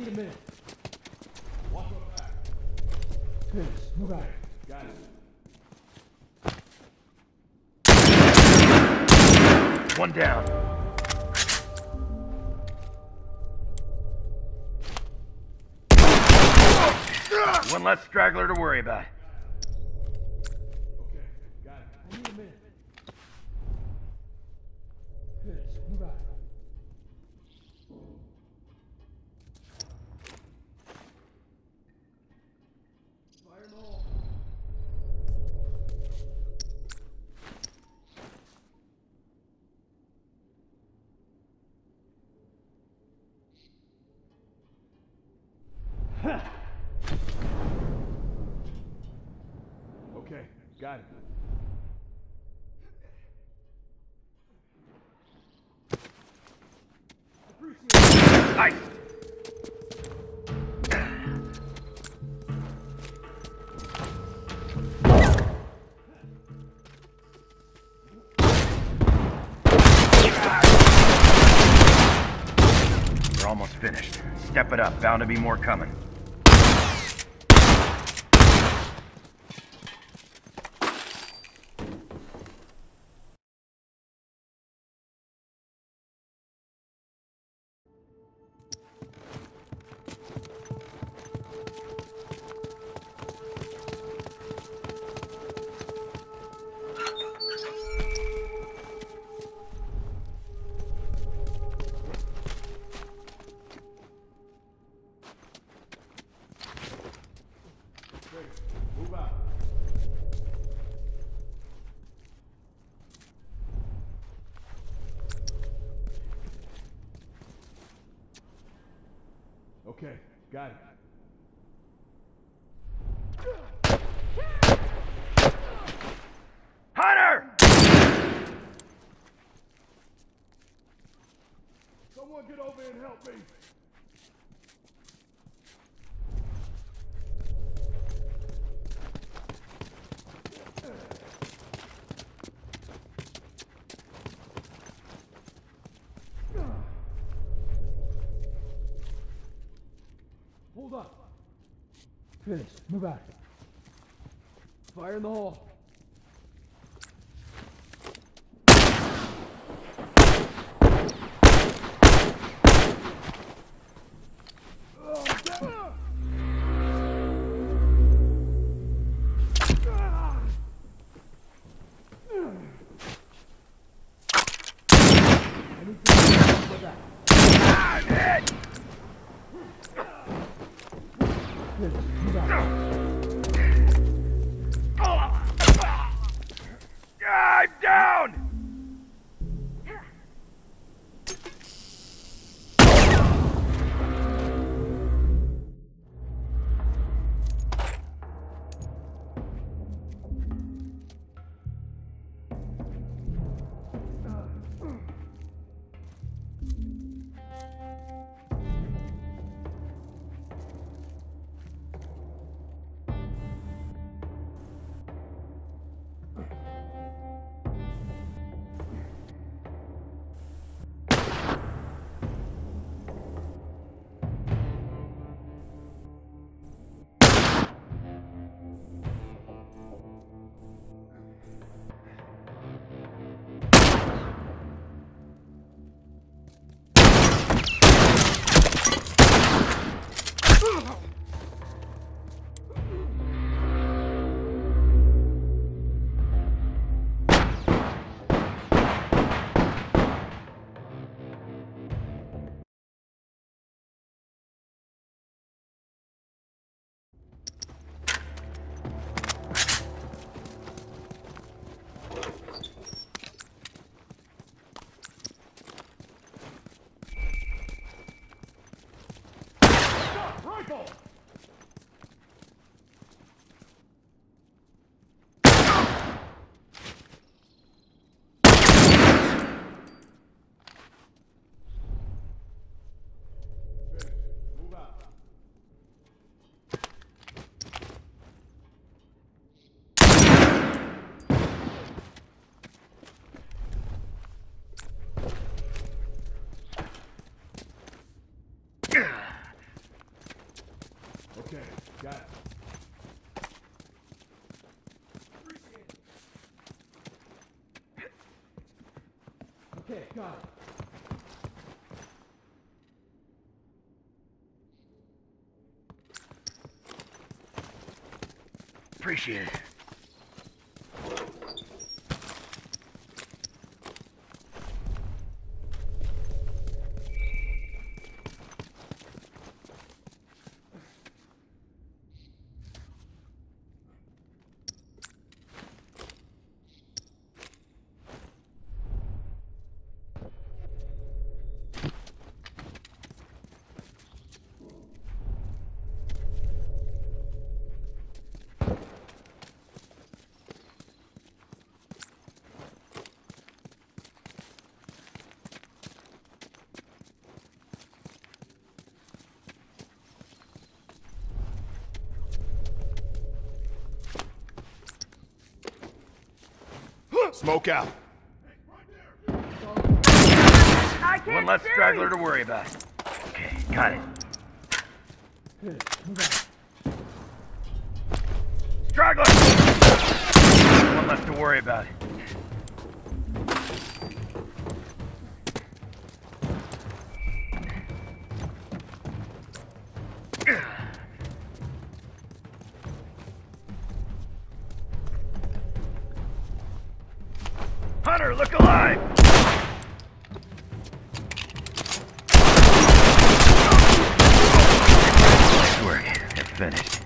need a minute. Walk up back. Finish. Move out. Got it. One down. One less straggler to worry about. Okay. Got it. I need a minute. Okay, got it. We're almost finished. Step it up. Bound to be more coming. Okay, got it. Hunter! Someone get over and help me. Hold up. Finish. Move out. Fire in the hole. Oh, 你给 that. Okay, got it. Appreciate it. Smoke out. I can't One less straggler to worry about. Okay, got it. Good. Straggler! One less to worry about. Hunter, look alive! Nice work. It's finished.